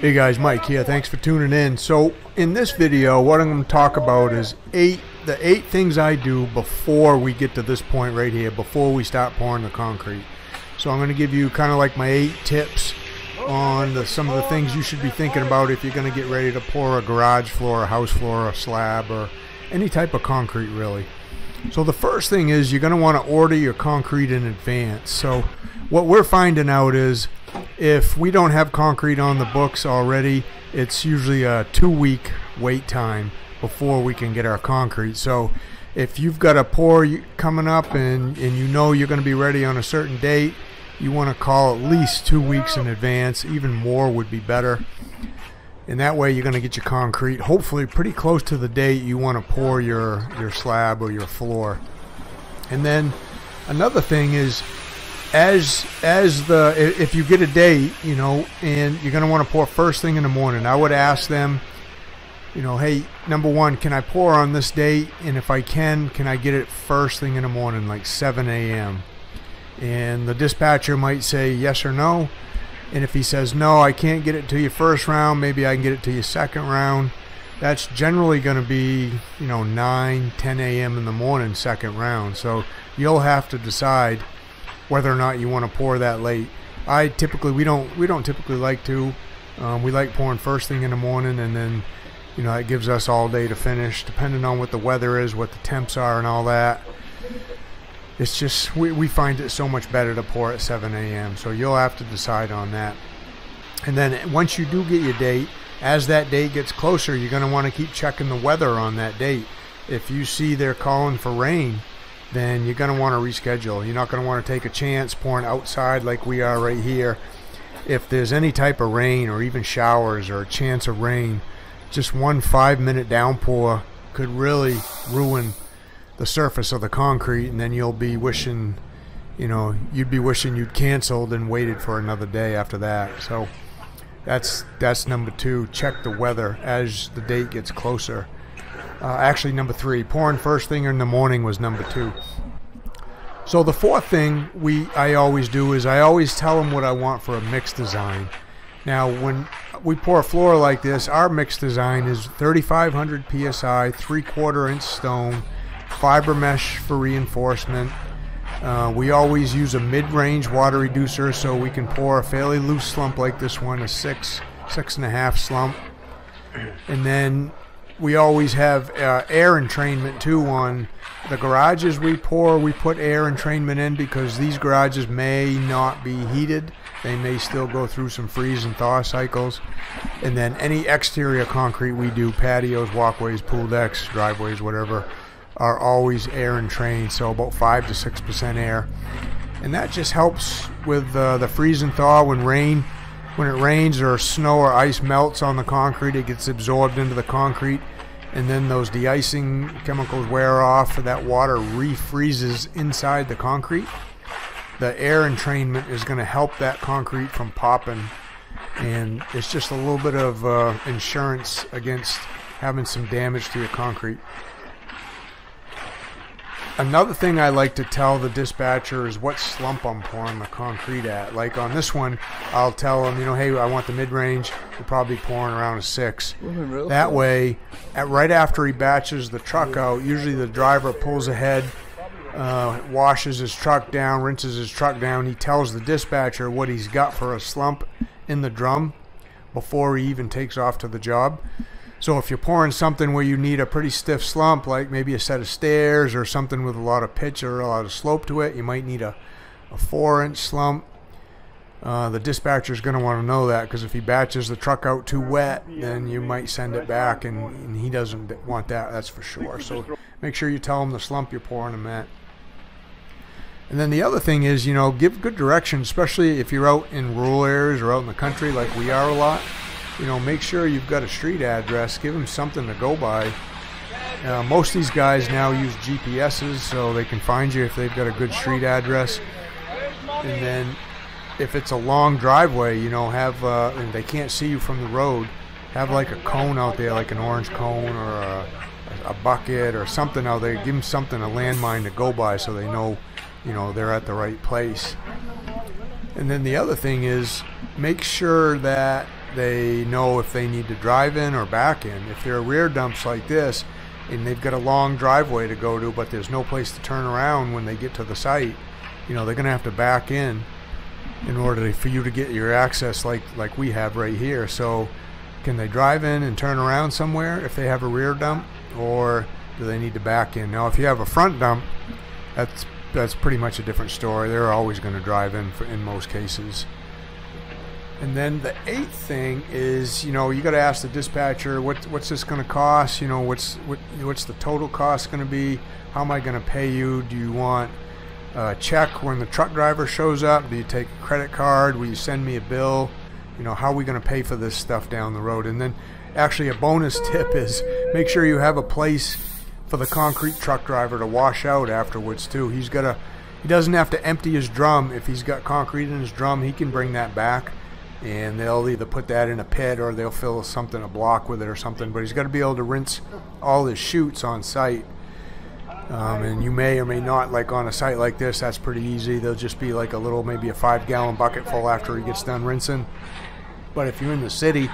Hey guys, Mike here. Thanks for tuning in. So, in this video, what I'm going to talk about is eight the eight things I do before we get to this point right here, before we start pouring the concrete. So, I'm going to give you kind of like my eight tips on the, some of the things you should be thinking about if you're going to get ready to pour a garage floor, a house floor, a slab, or any type of concrete really. So, the first thing is you're going to want to order your concrete in advance. So, what we're finding out is if we don't have concrete on the books already, it's usually a two week wait time before we can get our concrete. So if you've got a pour coming up and, and you know you're going to be ready on a certain date, you want to call at least two weeks in advance. Even more would be better. And that way you're going to get your concrete hopefully pretty close to the date you want to pour your, your slab or your floor. And then another thing is as as the if you get a date, you know, and you're going to want to pour first thing in the morning, I would ask them, you know, hey, number one, can I pour on this date? And if I can, can I get it first thing in the morning, like 7 a.m. And the dispatcher might say yes or no. And if he says no, I can't get it to you first round, maybe I can get it to you second round. That's generally going to be, you know, 9, 10 a.m. in the morning, second round. So you'll have to decide whether or not you want to pour that late. I typically we don't we don't typically like to. Um, we like pouring first thing in the morning, and then you know it gives us all day to finish, depending on what the weather is, what the temps are, and all that. It's just we, we find it so much better to pour at 7 a.m. So you'll have to decide on that. And then once you do get your date, as that date gets closer, you're going to want to keep checking the weather on that date. If you see they're calling for rain, then you're going to want to reschedule. You're not going to want to take a chance pouring outside like we are right here. If there's any type of rain or even showers or a chance of rain, just one five minute downpour could really ruin the surface of the concrete, and then you'll be wishing, you know, you'd be wishing you'd canceled and waited for another day after that. So that's that's number two. Check the weather as the date gets closer. Uh, actually, number three. Pouring first thing in the morning was number two. So the fourth thing we I always do is I always tell them what I want for a mix design. Now, when we pour a floor like this, our mix design is 3,500 psi, three-quarter inch stone, fiber mesh for reinforcement. Uh, we always use a mid-range water reducer so we can pour a fairly loose slump like this one, a six, six and a half slump. And then we always have uh, air entrainment too on the garages we pour. We put air entrainment in because these garages may not be heated. They may still go through some freeze and thaw cycles. And then any exterior concrete we do, patios, walkways, pool decks, driveways, whatever, are always air entrained. So about five to six percent air, and that just helps with uh, the freeze and thaw when rain when it rains or snow or ice melts on the concrete, it gets absorbed into the concrete, and then those de-icing chemicals wear off, and that water refreezes inside the concrete. The air entrainment is going to help that concrete from popping, and it's just a little bit of uh, insurance against having some damage to your concrete. Another thing I like to tell the dispatcher is what slump I'm pouring the concrete at. Like on this one, I'll tell them, you know, hey, I want the mid-range. We're probably pouring around a six. That way, at, right after he batches the truck out, usually the driver pulls ahead, uh, washes his truck down, rinses his truck down. He tells the dispatcher what he's got for a slump in the drum before he even takes off to the job. So if you're pouring something where you need a pretty stiff slump, like maybe a set of stairs or something with a lot of pitch or a lot of slope to it, you might need a, a four inch slump. Uh, the dispatcher is going to want to know that because if he batches the truck out too wet, then you might send it back, and, and, he doesn't want that. That's for sure. So make sure you tell him the slump you're pouring him at. And then the other thing is, you know, give good direction, especially if you're out in rural areas or out in the country like we are a lot you know, make sure you've got a street address. Give them something to go by. Uh, most of these guys now use GPSs so they can find you if they've got a good street address. And then if it's a long driveway, you know, have uh, and they can't see you from the road, have like a cone out there, like an orange cone or a, a bucket or something out there. Give them something, a landmine to go by so they know, you know, they're at the right place. And then the other thing is make sure that they know if they need to drive in or back in. If they're rear dumps like this, and they've got a long driveway to go to, but there's no place to turn around when they get to the site, you know, they're going to have to back in in order for you to get your access like like we have right here. So, can they drive in and turn around somewhere if they have a rear dump, or do they need to back in? Now, if you have a front dump, that's that's pretty much a different story. They're always going to drive in for, in most cases. And then the eighth thing is, you know, you got to ask the dispatcher, what, what's this going to cost? You know, what's what, what's the total cost going to be? How am I going to pay you? Do you want a check when the truck driver shows up? Do you take a credit card? Will you send me a bill? You know, how are we going to pay for this stuff down the road? And then, actually, a bonus tip is make sure you have a place for the concrete truck driver to wash out afterwards too. He's got a he doesn't have to empty his drum if he's got concrete in his drum. He can bring that back and they'll either put that in a pit or they'll fill something a block with it or something. But he's got to be able to rinse all his chutes on site. Um, and you may or may not like on a site like this. That's pretty easy. They'll just be like a little, maybe a five-gallon bucket full after he gets done rinsing. But if you're in the city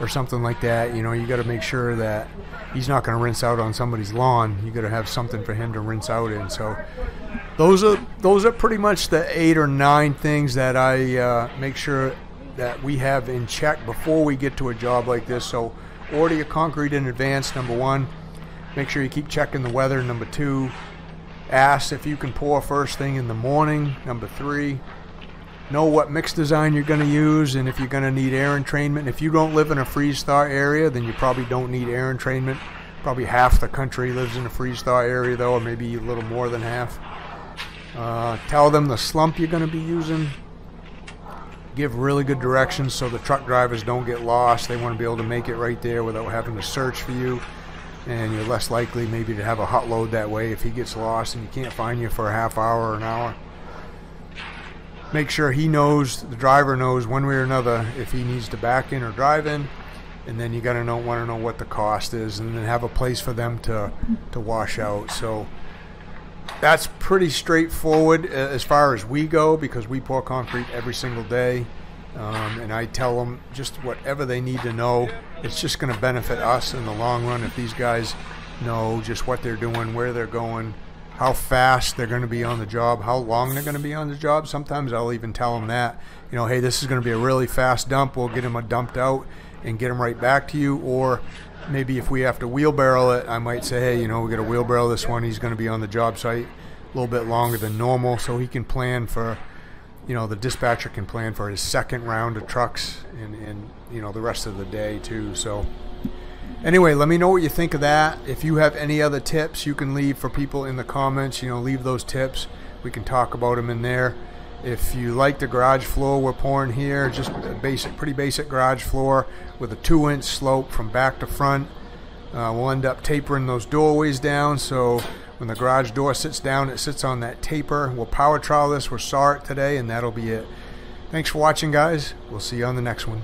or something like that, you know, you got to make sure that he's not going to rinse out on somebody's lawn. You got to have something for him to rinse out in. So those are those are pretty much the eight or nine things that I uh, make sure that we have in check before we get to a job like this. So order your concrete in advance, number one. Make sure you keep checking the weather, number two. Ask if you can pour first thing in the morning, number three. Know what mix design you're going to use and if you're going to need air entrainment. If you don't live in a freeze thaw area, then you probably don't need air entrainment. Probably half the country lives in a freeze thaw area, though, or maybe a little more than half. Uh, tell them the slump you're going to be using give really good directions so the truck drivers don't get lost. They want to be able to make it right there without having to search for you. And you're less likely maybe to have a hot load that way if he gets lost and he can't find you for a half hour or an hour. Make sure he knows, the driver knows one way or another if he needs to back in or drive in. And then you got to know, want to know what the cost is, and then have a place for them to to wash out. So that's pretty straightforward uh, as far as we go because we pour concrete every single day. Um, and I tell them just whatever they need to know. It's just going to benefit us in the long run if these guys know just what they're doing, where they're going, how fast they're going to be on the job, how long they're going to be on the job. Sometimes I'll even tell them that, you know, hey, this is going to be a really fast dump. We'll get them dumped out and get them right back to you. Or maybe if we have to wheelbarrow it, I might say, hey, you know, we got to wheelbarrow this one. He's going to be on the job site a little bit longer than normal, so he can plan for, you know, the dispatcher can plan for his second round of trucks and, and you know, the rest of the day too. So, anyway, let me know what you think of that. If you have any other tips, you can leave for people in the comments. You know, leave those tips. We can talk about them in there. If you like the garage floor we're pouring here, just a basic, pretty basic garage floor with a two-inch slope from back to front. Uh, we'll end up tapering those doorways down, so when the garage door sits down, it sits on that taper. We'll power trowel this. We'll saw it today, and that'll be it. Thanks for watching, guys. We'll see you on the next one.